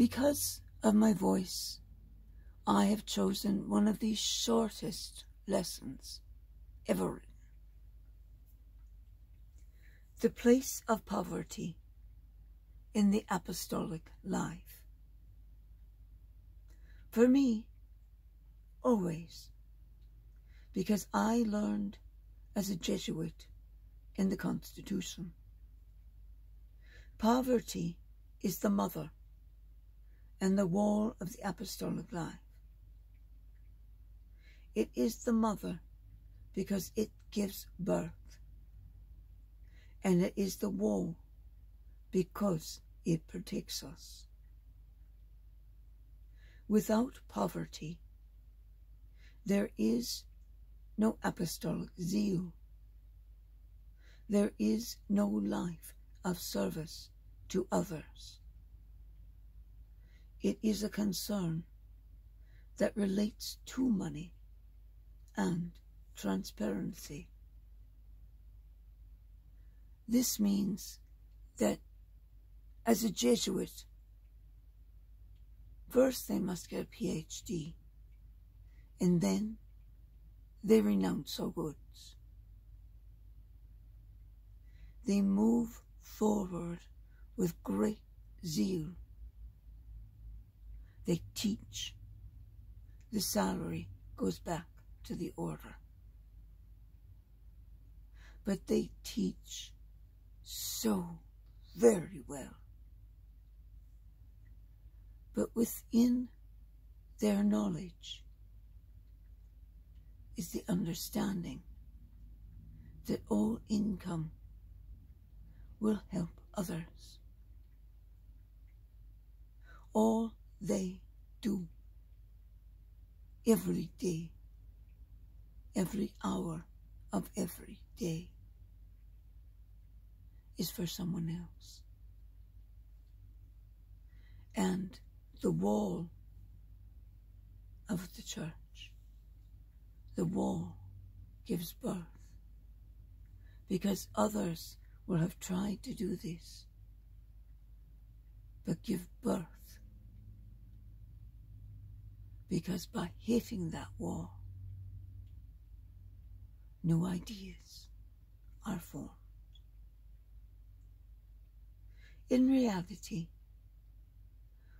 Because of my voice, I have chosen one of the shortest lessons ever written. The place of poverty in the apostolic life. For me, always, because I learned as a Jesuit in the Constitution. Poverty is the mother and the wall of the apostolic life. It is the mother because it gives birth. And it is the wall because it protects us. Without poverty, there is no apostolic zeal. There is no life of service to others. It is a concern that relates to money and transparency. This means that as a Jesuit, first they must get a PhD, and then they renounce all goods. They move forward with great zeal. They teach. The salary goes back to the order. But they teach so very well. But within their knowledge is the understanding that all income will help others. All they do every day, every hour of every day is for someone else. And the wall of the church the wall gives birth because others will have tried to do this but give birth because by hitting that wall new ideas are formed. In reality,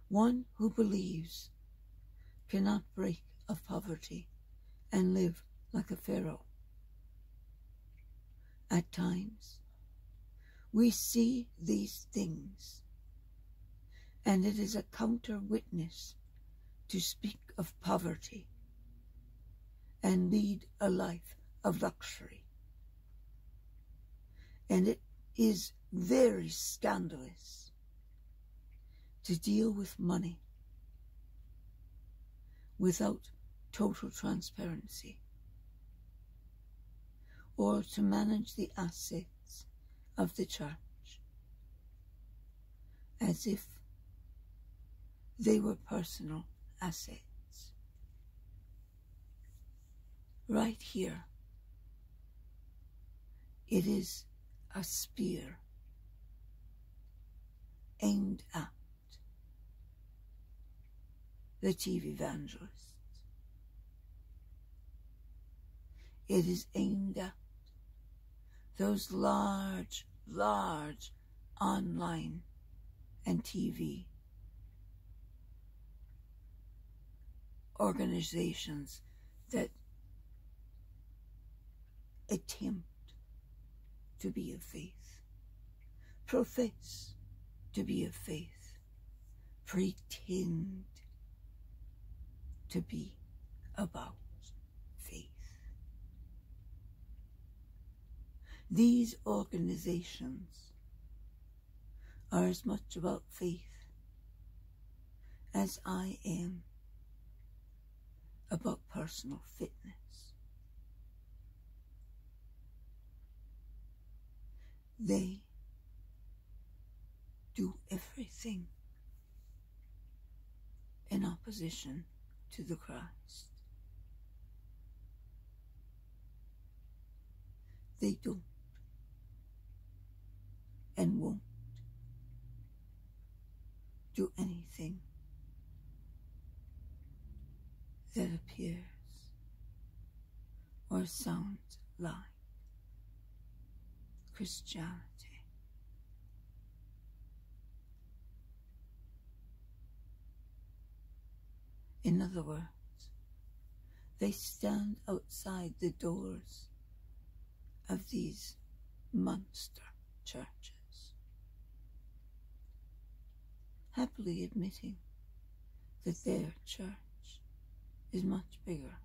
one who believes cannot break of poverty and live like a Pharaoh. At times, we see these things, and it is a counter witness to speak of poverty and lead a life of luxury. And it is very scandalous to deal with money without total transparency or to manage the assets of the church as if they were personal assets. Right here, it is a spear aimed at the chief evangelist. It is aimed at those large, large online and TV organizations that attempt to be of faith, profess to be of faith, pretend to be about faith. These organizations are as much about faith as I am about personal fitness. They do everything in opposition to the Christ. They don't and won't do anything that appears or sounds like Christianity. In other words, they stand outside the doors of these monster churches, happily admitting that their church is much bigger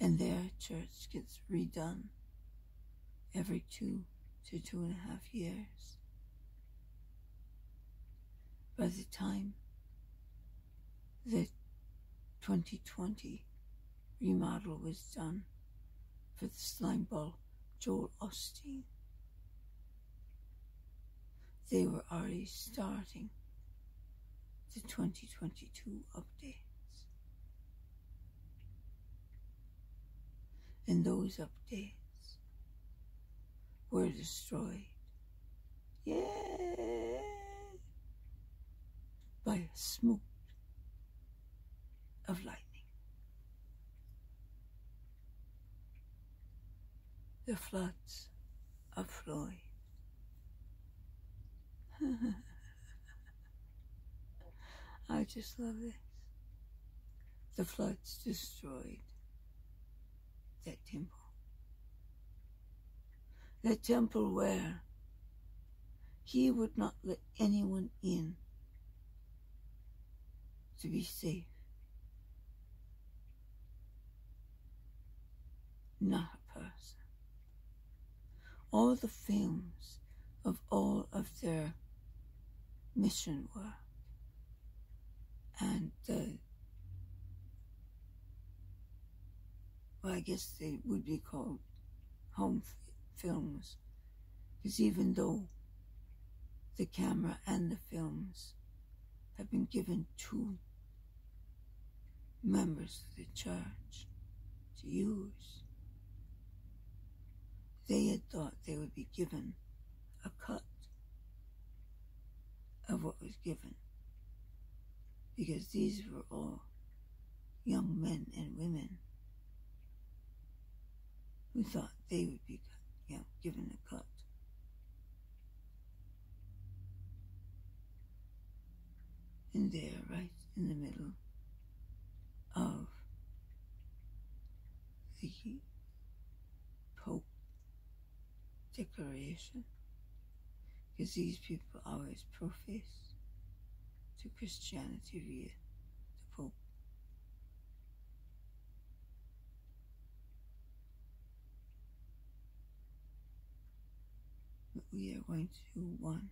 and their church gets redone every two to two and a half years. By the time the 2020 remodel was done for the slime ball Joel Osteen, they were already starting the 2022 updates. And those updates were destroyed. Yeah. By a smoke of lightning. The floods of Floyd. I just love this. The floods destroyed that temple. That temple where he would not let anyone in to be safe. Not a person. All the films of all of their mission work and uh, well, I guess they would be called home films, because even though the camera and the films have been given to members of the church to use, they had thought they would be given a cut of what was given. Because these were all young men and women who thought they would be you know, given a cut. And there, right in the middle of the Pope Declaration, because these people always profess to Christianity via the Pope. But we are going to one